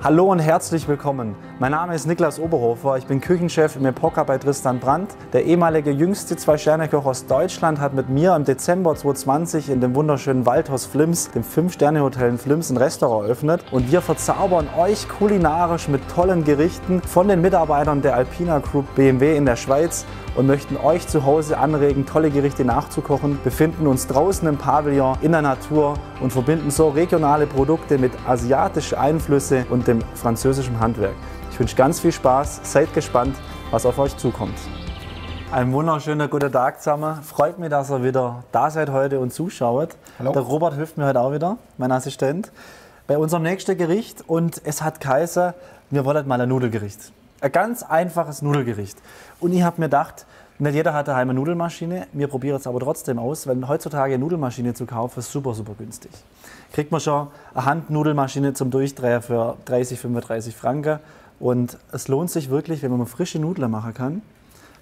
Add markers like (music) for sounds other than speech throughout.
Hallo und herzlich willkommen. Mein Name ist Niklas Oberhofer. Ich bin Küchenchef im Epoca bei Tristan Brandt. Der ehemalige jüngste Zwei-Sterne-Koch aus Deutschland hat mit mir im Dezember 2020 in dem wunderschönen Waldhaus Flims, dem Fünf-Sterne-Hotel in Flims, ein Restaurant eröffnet. Und wir verzaubern euch kulinarisch mit tollen Gerichten von den Mitarbeitern der Alpina Group BMW in der Schweiz und möchten euch zu Hause anregen, tolle Gerichte nachzukochen, befinden uns draußen im Pavillon in der Natur und verbinden so regionale Produkte mit asiatischen Einflüsse und dem französischen Handwerk. Ich wünsche ganz viel Spaß, seid gespannt, was auf euch zukommt. Ein wunderschöner guten Tag zusammen. Freut mich, dass ihr wieder da seid heute und zuschaut. Hallo. Der Robert hilft mir heute auch wieder, mein Assistent, bei unserem nächsten Gericht. Und es hat Kaiser, wir wollen mal ein Nudelgericht. Ein ganz einfaches Nudelgericht. Und ich habe mir gedacht, nicht jeder hat daheim eine Nudelmaschine. Wir probieren es aber trotzdem aus, weil heutzutage eine Nudelmaschine zu kaufen ist super, super günstig. Kriegt man schon eine Handnudelmaschine zum Durchdrehen für 30, 35 Franken. Und es lohnt sich wirklich, wenn man frische Nudeln machen kann,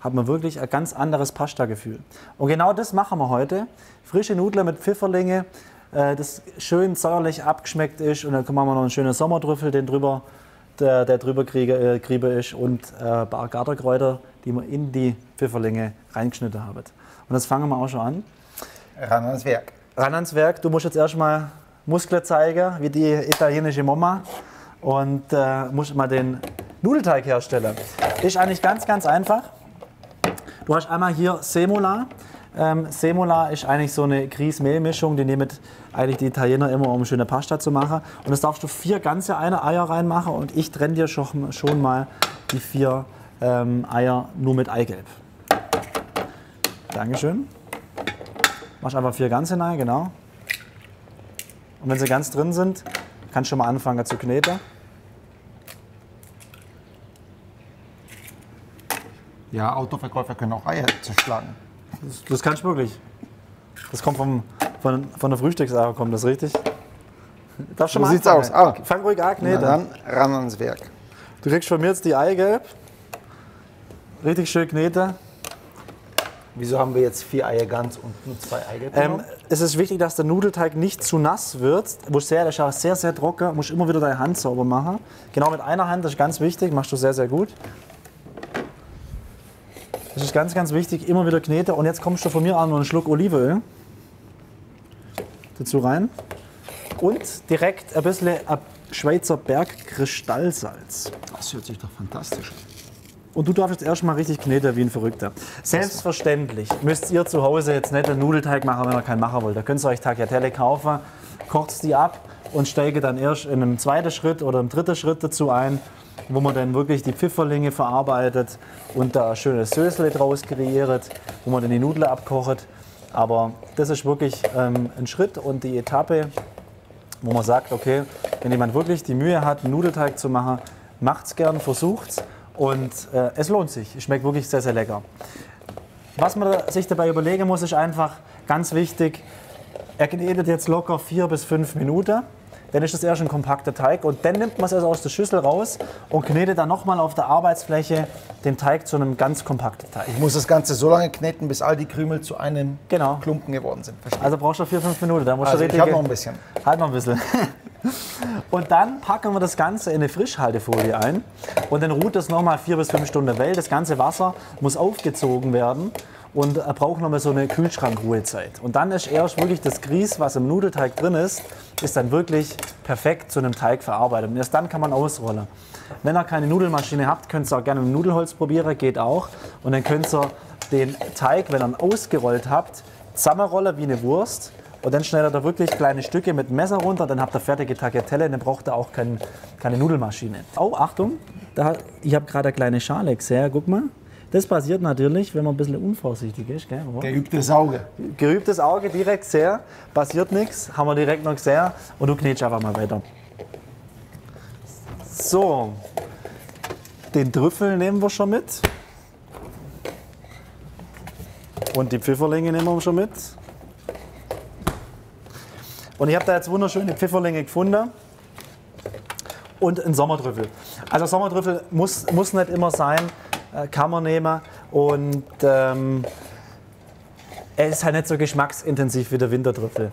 hat man wirklich ein ganz anderes Pasta-Gefühl. Und genau das machen wir heute. Frische Nudeln mit Pfifferlinge, äh, das schön säuerlich abgeschmeckt ist. Und dann machen wir noch einen schönen Sommertrüffel, den drüber, der, der drüber kriege, äh, ist. Und äh, ein paar Garterkräuter, die wir in die Pfifferlinge reingeschnitten haben. Und das fangen wir auch schon an. Ran ans Werk. Ran ans Werk. Du musst jetzt erstmal Muskeln zeigen, wie die italienische Mama. Und äh, musst mal den Nudelteig herstellen. Ist eigentlich ganz, ganz einfach. Du hast einmal hier Semola. Ähm, Semola ist eigentlich so eine Grieß-Mehl-Mischung, die nehmen eigentlich die Italiener immer, um schöne Pasta zu machen. Und das darfst du vier ganze Eier reinmachen und ich trenne dir schon, schon mal die vier ähm, Eier nur mit Eigelb. Dankeschön. Machst einfach vier ganze rein, genau. Und wenn sie ganz drin sind, kannst du schon mal anfangen zu kneten. Ja, Autoverkäufer können auch Eier zerschlagen. Das, das kannst du wirklich. Das kommt vom, von, von der Frühstückseier, kommt das richtig? Darf schon So mal sieht's anfangen. aus. Ah. Fang ruhig an, kneten. dann ran ans Werk. Du kriegst von mir jetzt die Eigelb. Richtig schön kneten. Wieso haben wir jetzt vier Eier ganz und nur zwei Eigelb? Ähm, es ist wichtig, dass der Nudelteig nicht zu nass wird. Musst sehr, der ist auch sehr, sehr trocken. Du musst immer wieder deine Hand sauber machen. Genau mit einer Hand, das ist ganz wichtig. Machst du sehr, sehr gut. Das ist ganz, ganz wichtig. Immer wieder kneten. Und jetzt kommst du von mir an noch einen Schluck Olivenöl dazu rein. Und direkt ein bisschen Schweizer Bergkristallsalz. Das hört sich doch fantastisch an. Und du darfst jetzt erstmal richtig kneten wie ein Verrückter. Selbstverständlich müsst ihr zu Hause jetzt nicht einen Nudelteig machen, wenn ihr keinen machen wollt. Da könnt ihr euch Tagliatelle kaufen, kocht die ab und steige dann erst in einem zweiten Schritt oder im dritten Schritt dazu ein, wo man dann wirklich die Pfifferlinge verarbeitet und da schönes Sösle draus kreiert, wo man dann die Nudeln abkocht. Aber das ist wirklich ähm, ein Schritt und die Etappe, wo man sagt, okay, wenn jemand wirklich die Mühe hat, einen Nudelteig zu machen, macht's gern, versucht's und äh, es lohnt sich. Es schmeckt wirklich sehr, sehr lecker. Was man sich dabei überlegen muss, ist einfach ganz wichtig, er knetet jetzt locker vier bis fünf Minuten. Dann ist das erst ein kompakter Teig und dann nimmt man es also aus der Schüssel raus und knetet dann nochmal auf der Arbeitsfläche den Teig zu einem ganz kompakten Teig. Ich muss das Ganze so lange kneten, bis all die Krümel zu einem Genau. Klumpen geworden sind. Verstehe. Also brauchst du vier, fünf Minuten. Da musst Also du ich habe noch ein bisschen. Halt noch ein bisschen. (laughs) Und dann packen wir das Ganze in eine Frischhaltefolie ein und dann ruht das nochmal vier bis fünf Stunden, weil das ganze Wasser muss aufgezogen werden und er braucht nochmal so eine Kühlschrankruhezeit. Und dann ist erst wirklich das Grieß, was im Nudelteig drin ist, ist dann wirklich perfekt zu einem Teig verarbeitet. Und erst dann kann man ausrollen. Wenn ihr keine Nudelmaschine habt, könnt ihr auch gerne mit Nudelholz probieren, geht auch. Und dann könnt ihr den Teig, wenn ihr ihn ausgerollt habt, zusammenrollen wie eine Wurst. Und dann schneidet ihr wirklich kleine Stücke mit Messer runter, dann habt ihr fertige Tagliatelle, dann braucht ihr auch kein, keine Nudelmaschine. Oh, Achtung, da, ich habe gerade eine kleine Schale gesehen, guck mal. Das passiert natürlich, wenn man ein bisschen unvorsichtig ist. Gell? Geübtes Auge. Geübtes Auge direkt sehr, passiert nichts, haben wir direkt noch gesehen und du knetst einfach mal weiter. So, den Trüffel nehmen wir schon mit. Und die Pfifferlinge nehmen wir schon mit. Und ich habe da jetzt wunderschöne Pfifferlinge gefunden. Und einen Sommertrüffel. Also Sommertrüffel muss, muss nicht immer sein, äh, kann man nehmen. Und ähm, er ist halt nicht so geschmacksintensiv wie der Wintertrüffel.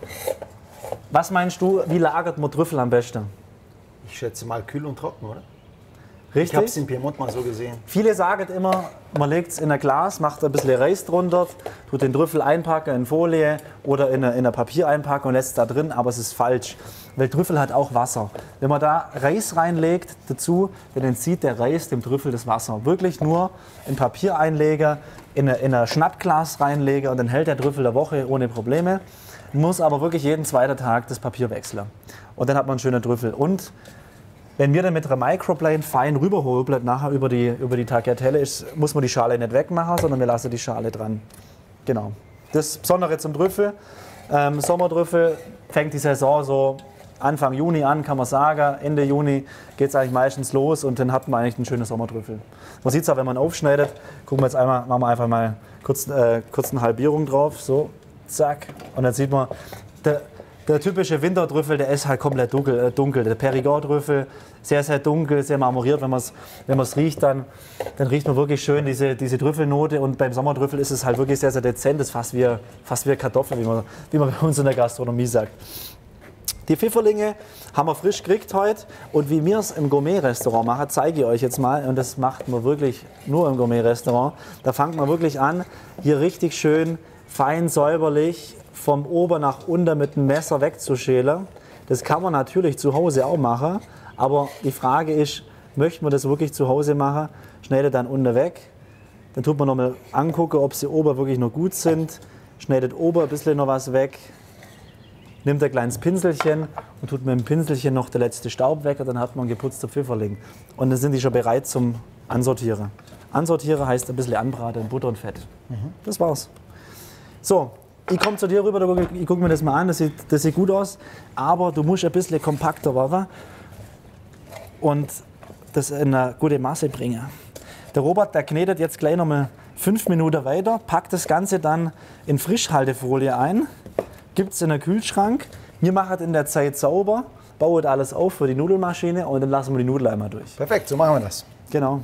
Was meinst du, wie lagert man Trüffel am besten? Ich schätze mal kühl und trocken, oder? Ich habe es Richtig? in Piemont mal so gesehen. Viele sagen immer, man legt es in ein Glas, macht ein bisschen Reis drunter, tut den Trüffel einpacken in Folie oder in ein Papier einpacken und lässt es da drin, aber es ist falsch. Weil Trüffel hat auch Wasser. Wenn man da Reis reinlegt dazu, dann entzieht der Reis dem Trüffel das Wasser. Wirklich nur in Papier einlegen, in ein in ein Schnappglas reinlegen und dann hält der Trüffel eine Woche ohne Probleme. Muss aber wirklich jeden zweiten Tag das Papier wechseln. Und dann hat man einen schönen Trüffel. Und wenn wir dann mit einer Microplane fein rüberhobelt, nachher über die, über die Tagliatelle, ist, muss man die Schale nicht wegmachen, sondern wir lassen die Schale dran. Genau. Das Besondere zum Trüffel. Ähm, Sommertrüffel fängt die Saison so Anfang Juni an, kann man sagen. Ende Juni geht es eigentlich meistens los und dann hat man eigentlich einen schönen Sommertrüffel. Man sieht es auch, wenn man aufschneidet. Gucken wir jetzt einmal, machen wir einfach mal kurz, äh, kurz eine Halbierung drauf. So, zack. Und dann sieht man, der, der typische Wintertrüffel, der ist halt komplett dunkel. Äh, dunkel. Der Perigord-Trüffel, sehr, sehr dunkel, sehr marmoriert. Wenn man es wenn riecht, dann, dann riecht man wirklich schön diese, diese Trüffelnote. Und beim Sommertrüffel ist es halt wirklich sehr, sehr dezent. Das ist fast wie, fast wie Kartoffel, wie man, wie man (laughs) bei uns in der Gastronomie sagt. Die Pfifferlinge haben wir frisch gekriegt heute. Und wie wir es im Gourmet-Restaurant machen, zeige ich euch jetzt mal. Und das macht man wirklich nur im Gourmet-Restaurant. Da fängt man wirklich an, hier richtig schön fein säuberlich vom Ober nach unten mit dem Messer wegzuschälen. Das kann man natürlich zu Hause auch machen. Aber die Frage ist, möchte man das wirklich zu Hause machen? Schneidet dann unten weg. Dann tut man nochmal angucken, ob sie oben wirklich noch gut sind. Schneidet oben ein bisschen noch was weg nimmt ein kleines Pinselchen und tut mit dem Pinselchen noch der letzte Staub weg und dann hat man einen geputzten Pfifferling. Und dann sind die schon bereit zum Ansortieren. Ansortieren heißt ein bisschen anbraten in Butter und Fett. Das war's. So, ich komme zu dir rüber, ich gucke mir das mal an, das sieht, das sieht gut aus, aber du musst ein bisschen kompakter werden und das in eine gute Masse bringen. Der Robert, der knetet jetzt gleich nochmal fünf Minuten weiter, packt das Ganze dann in Frischhaltefolie ein, gibt es in den Kühlschrank. Wir machen in der Zeit sauber, bauen alles auf für die Nudelmaschine und dann lassen wir die Nudeln einmal durch. Perfekt, so machen wir das. Genau.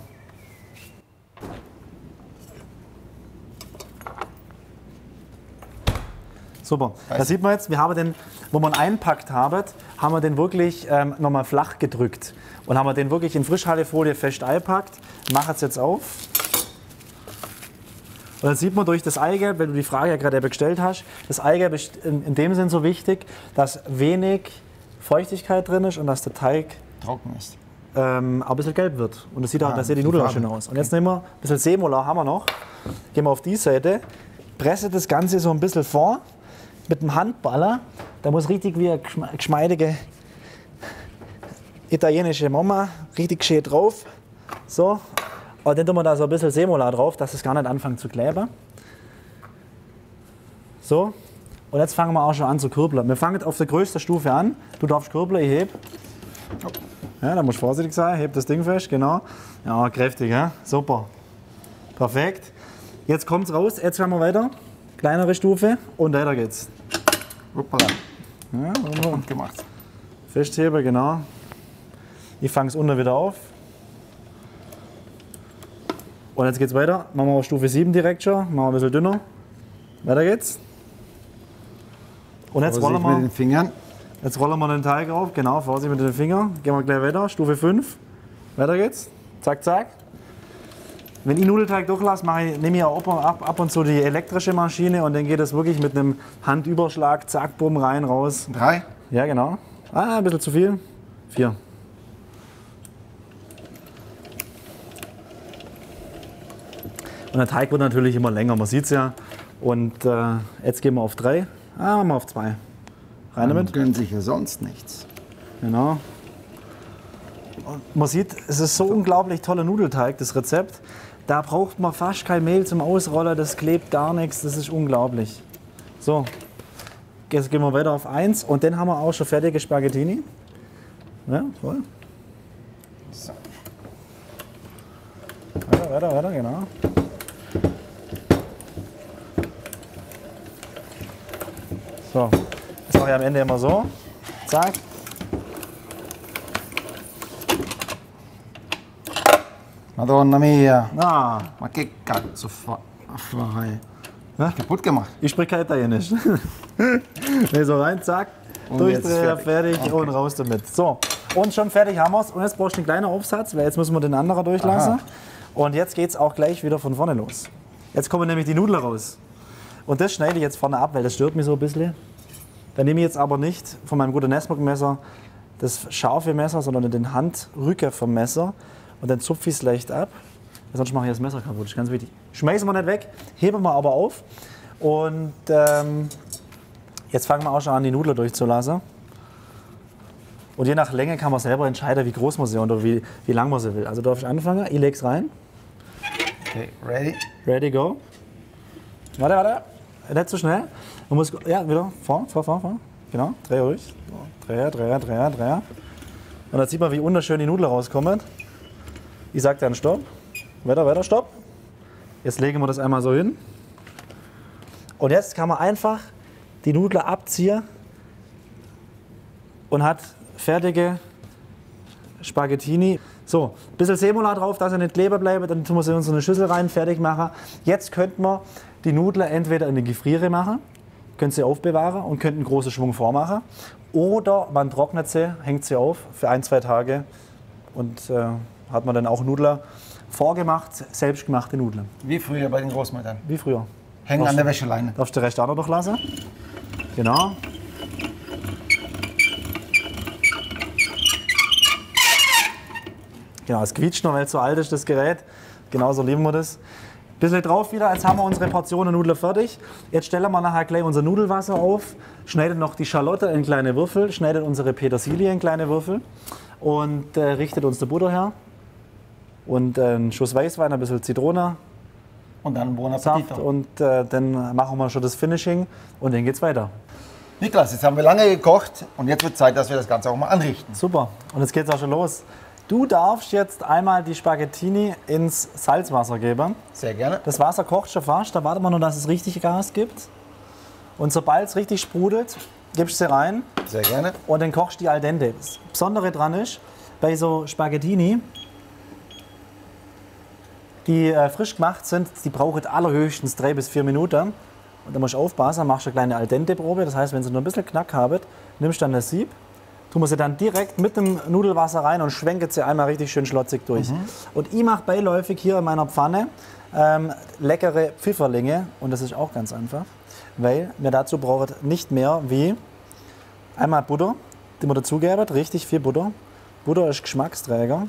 Super. Da sieht man jetzt, wir haben den, wo man einpackt haben, haben wir den wirklich ähm, nochmal flach gedrückt. Und haben wir den wirklich in Frischhaltefolie fest eingepackt. Mache es jetzt auf. Und dann sieht man durch das Eigelb, wenn du die Frage ja gerade gestellt hast, das Eigelb ist in, dem Sinn so wichtig, dass wenig Feuchtigkeit drin ist und dass der Teig Trocken ist. ähm, auch ein bisschen gelb wird. Und das sieht, auch, Ah, das sieht die Nudeln auch schön aus. Und jetzt nehmen wir ein bisschen Semola haben wir noch. Gehen wir auf die Seite, presse das Ganze so ein bisschen vor mit dem Handballer. Da muss richtig wie eine geschme- geschmeidige italienische Mama richtig schön drauf. So. Und dann tun wir da so ein bisschen Semola drauf, dass es gar nicht anfängt zu kleben. So. Und jetzt fangen wir auch schon an zu kürbeln. Wir fangen auf der größten Stufe an. Du darfst kürbeln, ich heb. Ja, da musst du vorsichtig sein. Heb das Ding fest, genau. Ja, kräftig, ja? Super. Perfekt. Jetzt kommt's raus. Jetzt fahren wir weiter. Kleinere Stufe und weiter geht's. Hoppala. Ja. Gut gemacht. Festheben, genau. Ich fange es unten wieder auf. Und jetzt geht's weiter. Machen wir auf Stufe 7 direkt schon. Machen wir ein bisschen dünner. Weiter geht's. Und jetzt rollen, Vorsicht mit wir, den Fingern. jetzt rollen wir den Teig auf. Genau, Vorsicht mit den Fingern. Gehen wir gleich weiter. Stufe 5. Weiter geht's. Zack, zack. Wenn ich Nudelteig durchlasse, ich, nehme ich auch ab, ab, und zu die elektrische Maschine und dann geht es wirklich mit einem Handüberschlag, zack, bumm, rein, raus. Drei. Ja, genau. Ah, ein bisschen zu viel. Vier. Und der Teig wird natürlich immer länger, man sieht es ja. Und äh, jetzt gehen wir auf drei. Ah, machen wir auf zwei. Rein damit. gönnt sich ja sonst nichts. Genau. Und man sieht, es ist so unglaublich toller Nudelteig, das Rezept. Da braucht man fast kein Mehl zum Ausrollen, das klebt gar nichts, das ist unglaublich. So, jetzt gehen wir weiter auf eins und dann haben wir auch schon fertige Spaghettini. Ja, toll. So. Weiter, weiter, weiter, genau. So, das mache ich am Ende immer so. Zack. Madonna mia. Ah, Ma che cazzo fa- fai? Ja? Kaputt gemacht. ich spreche kein Italienisch. nee, (laughs) so rein, zack, Und durchdrehen, jetzt fertig, fertig. und raus damit. So, Und schon fertig haben wir es. Und jetzt brauchst du einen kleinen Aufsatz, weil jetzt müssen wir den anderen durchlassen. Aha. Und jetzt geht es auch gleich wieder von vorne los. Jetzt kommen nämlich die Nudeln raus. Und das schneide ich jetzt vorne ab, weil das stört mich so ein bisschen. Dann nehme ich jetzt aber nicht von meinem guten Nesburg-Messer das scharfe Messer, sondern den Handrücken vom Messer. Und dann zupfe ich es leicht ab. Sonst mache ich das Messer kaputt. Das ist ganz wichtig. Schmeißen wir nicht weg, heben wir aber auf. Und ähm, jetzt fangen wir auch schon an, die Nudeln durchzulassen. Und je nach Länge kann man selber entscheiden, wie groß man sie oder wie, wie lang man sie will. Also darf ich anfangen? Ich lege es rein. Okay, ready? Ready, go. Warte, warte. Nicht zu schnell. Man muss, ja, wieder. Vor, vor, vor, vor. Genau. Dreh ruhig. So. Dreher, Dreher, Dreher, Dreher. Und dann sieht man, wie wunderschön die Nudeln rauskommen. Ich sage dann Stopp. Weiter, weiter, Stopp. Jetzt legen wir das einmal so hin. Und jetzt kann man einfach die Nudeln abziehen und hat fertige Spaghettini. So, ein bisschen Semola drauf, dass er nicht kleben bleibt. Dann tun wir sie in eine Schüssel rein, fertig machen. Jetzt könnten wir die Nudeln entweder in die Gefriere machen, können sie aufbewahren und könnten einen großen Schwung vormachen. Oder man trocknet sie, hängt sie auf für ein, zwei Tage und äh, hat man dann auch Nudeln vorgemacht, selbstgemachte Nudeln. Wie früher bei den Großmuttern. Wie früher. Hängen an der Wäscheleine. Darfst du den Rest auch noch durchlassen? Genau. Genau, es quietscht noch, weil es so alt ist, das Gerät. Genauso lieben wir das. Bisschen drauf wieder, jetzt haben wir unsere Portionen Nudeln fertig. Jetzt stellen wir nachher gleich unser Nudelwasser auf, schneidet noch die Schalotte in kleine Würfel, schneidet unsere Petersilie in kleine Würfel und äh, richtet uns die Butter her. Und einen Schuss Weißwein, ein bisschen Zitrone, Und dann Buon Saft Appetito. und äh, dann machen wir schon das Finishing und dann geht's weiter. Niklas, jetzt haben wir lange gekocht und jetzt wird Zeit, dass wir das Ganze auch mal anrichten. Super. Und jetzt geht's auch schon los. Du darfst jetzt einmal die Spaghettini ins Salzwasser geben. Sehr gerne. Das Wasser kocht schon fast, da warten wir nur, dass es richtig Gas gibt. Und sobald es richtig sprudelt, gibst du sie rein Sehr gerne. und dann kochst du die al dente. Das Besondere dran ist, bei so Spaghettini, die äh, frisch gemacht sind, die brauchen allerhöchstens drei bis vier Minuten. Und da musst du aufpassen, machst du eine kleine al dente Probe. Das heißt, wenn sie nur ein bisschen Knack haben, nimmst du dann das Sieb, tun wir sie dann direkt mit dem Nudelwasser rein und schwenket sie einmal richtig schön schlotzig durch. Und ich mache beiläufig hier in meiner Pfanne ähm, leckere Pfifferlinge. Und das ist auch ganz einfach, weil wir dazu brauchen nicht mehr wie Einmal Butter, die wir dazugeben, richtig viel Butter. Butter ist Geschmacksträger.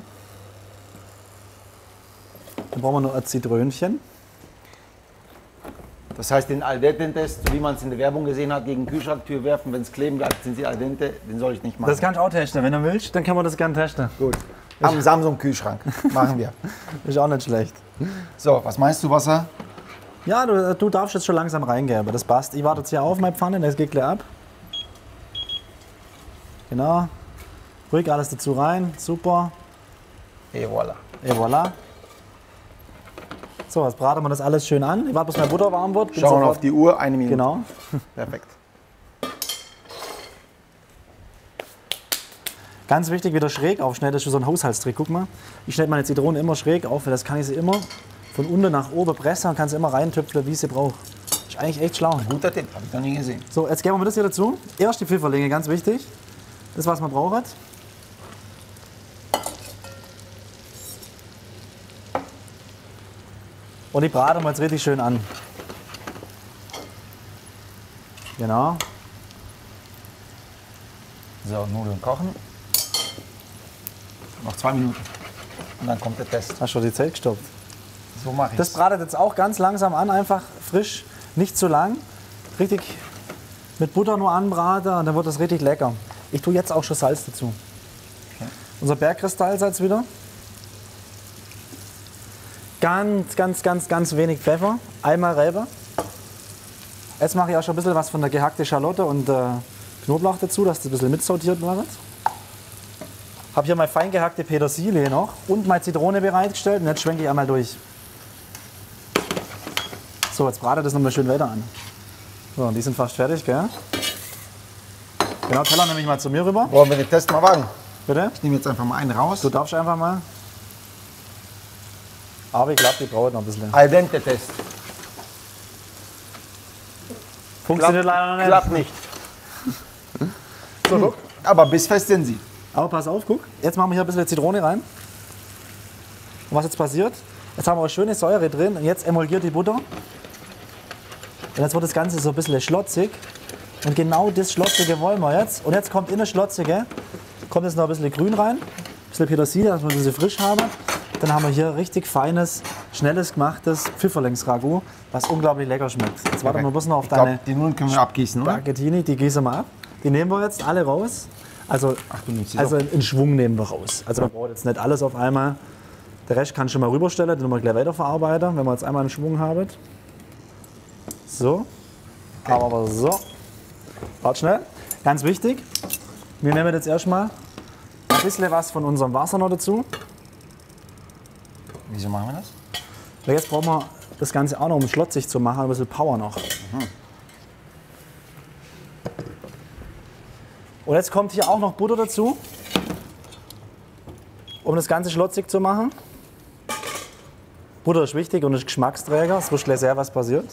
Dann brauchen wir noch ein Zitrönchen. Das heißt, den Al dente-Test, wie man es in der Werbung gesehen hat, gegen Kühlschranktür werfen, wenn es kleben bleibt, sind sie Al dente, den soll ich nicht machen. Das kannst du auch testen. Wenn du willst, dann kann man das gerne testen. Gut. Am Samsung-Kühlschrank machen wir. (laughs) Ist auch nicht schlecht. So, was meinst du, Wasser? Ja, du, du darfst jetzt schon langsam reingeben. Das passt. Ich warte jetzt hier auf meine Pfanne, das geht gleich ab. Genau. Ruhig alles dazu rein. Super. Et voilà. Et voilà. So, jetzt braten wir das alles schön an. Ich warte, bis meine Butter warm wird. Bin Schauen wir sofort- auf die Uhr, eine Minute. Genau. (laughs) Perfekt. Ganz wichtig, wieder schräg aufschneiden. Das ist so ein Haushaltstrick. Guck mal. Ich schneide meine Zitronen immer schräg auf, weil das kann ich sie immer von unten nach oben pressen und kann sie immer reintüpfeln, wie ich sie brauche. Ist eigentlich echt schlau. Guter Tipp, habe ich noch nie gesehen. So, jetzt geben wir das hier dazu. Erst die Pfifferlinge, ganz wichtig. Das, was man braucht. Und die braten wir jetzt richtig schön an. Genau. So, Nudeln kochen. Noch zwei Minuten. Und dann kommt der Test. Hast du schon die Zeit gestoppt? So mache ich Das bratet jetzt auch ganz langsam an, einfach frisch, nicht zu lang. Richtig mit Butter nur anbraten und dann wird das richtig lecker. Ich tue jetzt auch schon Salz dazu. Unser Bergkristallsalz wieder. Ganz, ganz, ganz, ganz wenig Pfeffer. Einmal Rebe. Jetzt mache ich auch schon ein bisschen was von der gehackten Schalotte und äh, Knoblauch dazu, dass das ein bisschen mitsortiert wird. Habe hier mal fein gehackte Petersilie noch und meine Zitrone bereitgestellt und jetzt schwenke ich einmal durch. So, jetzt brate das nochmal schön weiter an. So, und die sind fast fertig, gell? Genau, Teller nehme ich mal zu mir rüber. Wollen wir den Test mal wagen? Bitte? Ich nehme jetzt einfach mal einen raus. Du darfst einfach mal. Aber ich glaube, die braucht noch ein bisschen. Al dente Test. Funktioniert leider noch nicht. Klappt nicht. (laughs) So, guck. Aber bissfest sind sie. Aber pass auf, guck. Jetzt machen wir hier ein bisschen Zitrone rein. Und was jetzt passiert? Jetzt haben wir eine schöne Säure drin und jetzt emulgiert die Butter. Und jetzt wird das Ganze so ein bisschen schlotzig. Und genau das Schlotzige wollen wir jetzt. Und jetzt kommt in das Schlotzige, kommt jetzt noch ein bisschen Grün rein, ein bisschen Petersilie, dass wir bisschen frisch haben. Dann haben wir hier richtig feines, schnelles gemachtes Pfifferlingsragout, was unglaublich lecker schmeckt. Jetzt warte mal bloß noch auf Ich glaub, deine die Nudeln können wir abgießen, oder? Spaghettini, die gießen wir ab. Die nehmen wir jetzt alle raus. Also, Ach, also in Schwung nehmen wir raus. Also man braucht jetzt nicht alles auf einmal. Der Rest kann ich schon mal rüberstellen, den wir gleich weiterverarbeiten, wenn wir jetzt einmal einen Schwung haben. So. Aber so. Warte schnell. Ganz wichtig. Wir nehmen jetzt erstmal ein bisschen was von unserem Wasser noch dazu. Wieso machen wir das? Weil jetzt brauchen wir das Ganze auch noch, um schlotzig zu machen, ein bisschen Power noch. Und jetzt kommt hier auch noch Butter dazu, um das Ganze schlotzig zu machen. Butter ist wichtig und ist Geschmacksträger, es wird sehr was passiert.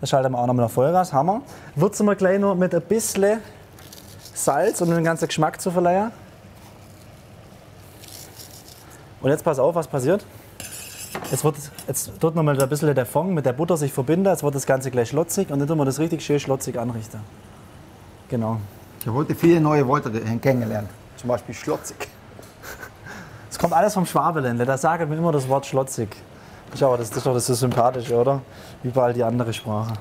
Das schalten wir auch noch mit der Vollgas, Hammer. Würzen wir gleich noch mit ein bisschen Salz, um den ganzen Geschmack zu verleihen. Und jetzt pass auf, was passiert. Jetzt wird jetzt tut nochmal ein bisschen der Fond mit der Butter sich verbinden, jetzt wird das Ganze gleich schlotzig und dann tun wir das richtig schön schlotzig anrichten. Genau. Ich habe heute viele neue Worte kennengelernt. Zum Beispiel schlotzig. (laughs) Es kommt alles vom Schwabeländle, da sagen wir immer das Wort schlotzig. Schau, das ist doch das ist sympathisch, oder? Überall die andere Sprache.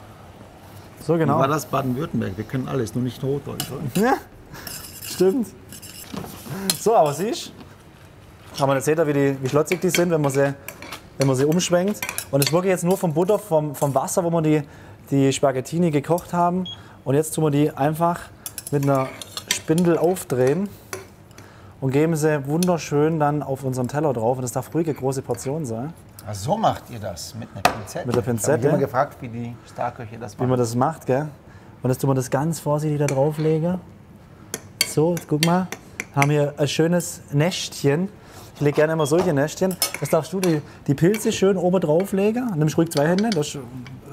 So Wie genau. war das Baden-Württemberg? Wir können alles, nur nicht Hochdeutsch. Ja, stimmt. So, aber siehst du? Man jetzt sehen, wie, die, wie schlotzig die sind, wenn man sie, wenn man sie umschwenkt. Und es wirklich jetzt nur vom Butter, vom, vom Wasser, wo wir die, die Spaghettini gekocht haben. Und jetzt tun wir die einfach mit einer Spindel aufdrehen und geben sie wunderschön dann auf unseren Teller drauf. Und das darf ruhig eine große Portion sein. Ach, so macht ihr das mit einer Pinzette. Mit der Ich habe Pinzette. immer gefragt, wie die Starköche das wie man machen. das macht, gell? Und jetzt tun wir das ganz vorsichtig da drauflegen. So, jetzt guck mal. Haben hier ein schönes Nestchen. Ich lege gerne immer solche Nestchen. Jetzt darfst du die, die Pilze schön oben drauflegen. Nimmst ruhig zwei Hände. Das,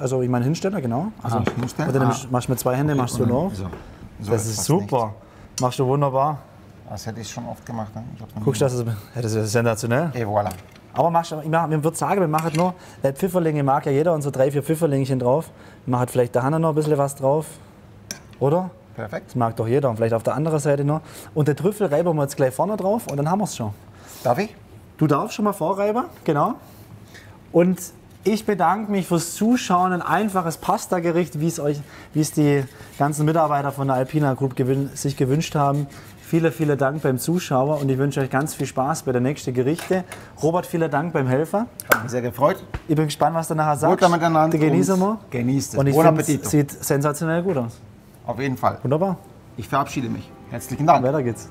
also ich meine Hinsteller, genau. Also, Ah, Hinsteller? und dann Ah. nimmst, machst du mit zwei Händen, machst du noch. so. So Das ist super. Machst du wunderbar. Nicht. Das hätte ich schon oft gemacht. Ne? Guckst du, das ist, das ist sensationell. Et voilà. Aber machst, du- ich mach- ich würde sagen, wir machen nur, weil Pfifferlinge mag ja jeder und so drei, vier Pfifferlingchen drauf. Wir machen vielleicht da noch ein bisschen was drauf. Oder? Perfekt. Das mag doch jeder. Und vielleicht auf der anderen Seite noch. Und den Trüffel reiben wir jetzt gleich vorne drauf und dann haben wir es schon. Darf ich? Du darfst schon mal vorreiben, genau. Und ich bedanke mich fürs Zuschauen. Ein einfaches Pasta-Gericht, wie es euch, wie es die ganzen Mitarbeiter von der Alpina Group sich gewünscht haben. Vielen, vielen Dank beim Zuschauer und ich wünsche euch ganz viel Spaß bei den nächsten Gerichte. Robert, vielen Dank beim Helfer. Hat mich sehr gefreut. Ich bin gespannt, was du nachher sagst. Butter miteinander. Genießen wir. und Genießt es. Und ich finde, es sieht sensationell gut aus. Auf jeden Fall. Wunderbar. Ich verabschiede mich. Herzlichen Dank. Weiter geht's.